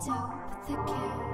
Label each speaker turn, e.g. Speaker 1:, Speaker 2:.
Speaker 1: Dope the King.